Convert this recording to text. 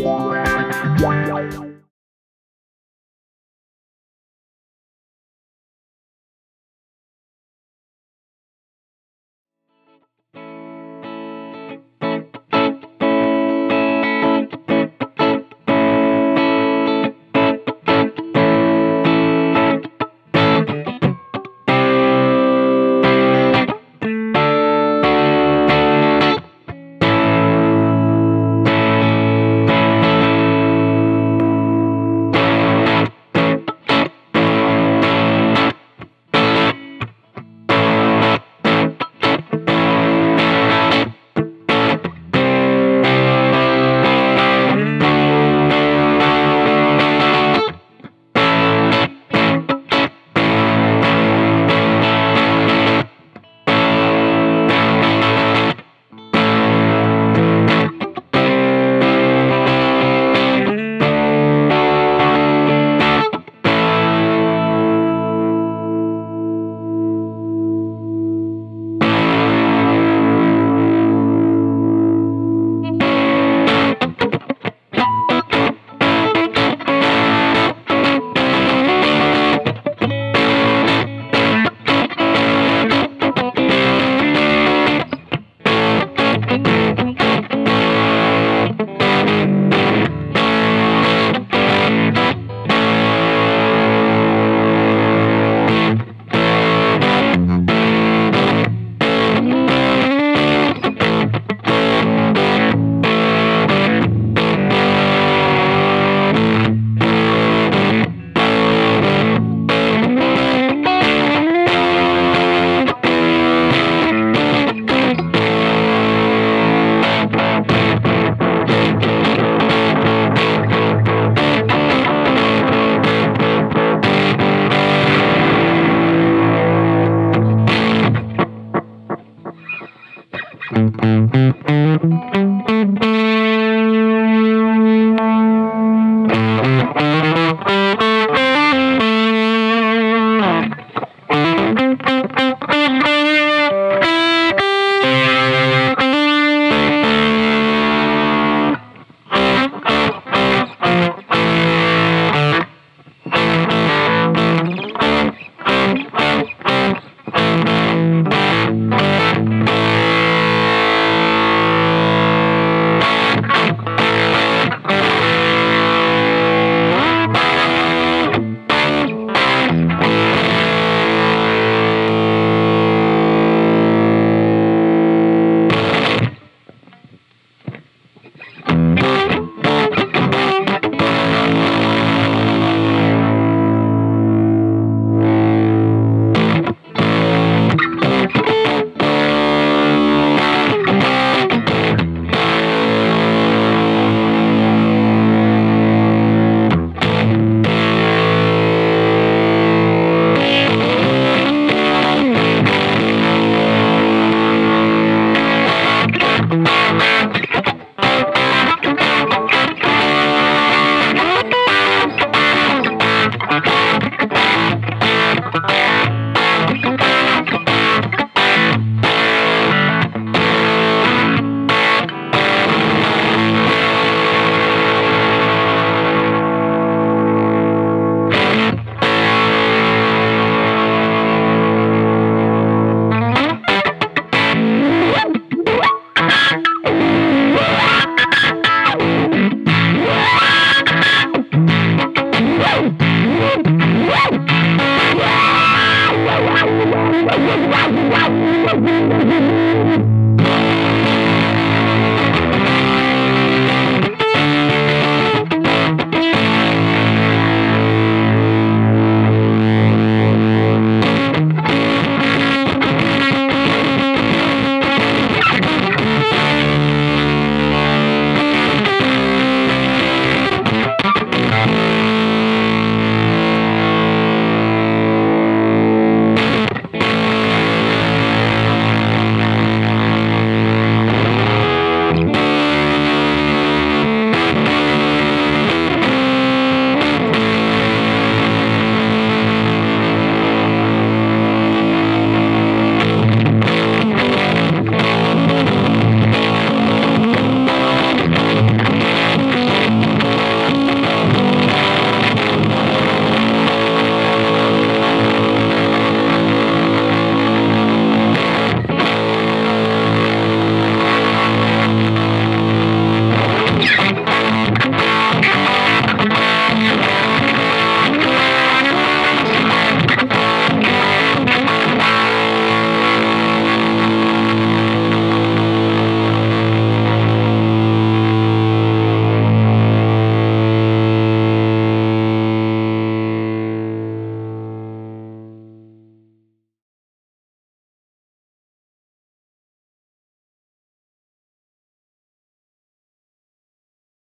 Wow,